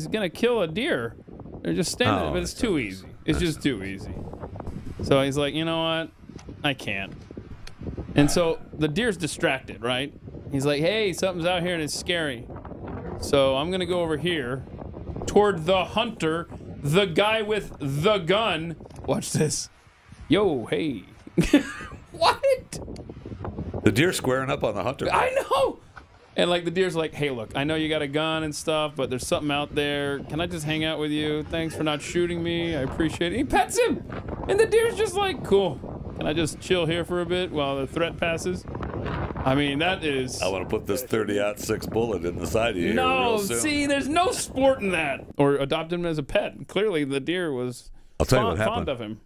he's gonna kill a deer. They're just standing Oh, but it's too easy. It's just too easy. So he's like, you know what? I can't. And so the deer's distracted, right? He's like, hey, something's out here and it's scary. So I'm gonna go over here toward the hunter, the guy with the gun. Watch this. Yo, hey. what? The deer squaring up on the hunter. I know. And like the deer's like, hey, look, I know you got a gun and stuff, but there's something out there. Can I just hang out with you? Thanks for not shooting me. I appreciate it. He pets him. And the deer's just like, cool. Can I just chill here for a bit while the threat passes? I mean, that is. I want to put this 30 aught six bullet in the side of you. No, see, there's no sport in that. Or adopt him as a pet. Clearly, the deer was I'll tell you fond, what fond of him.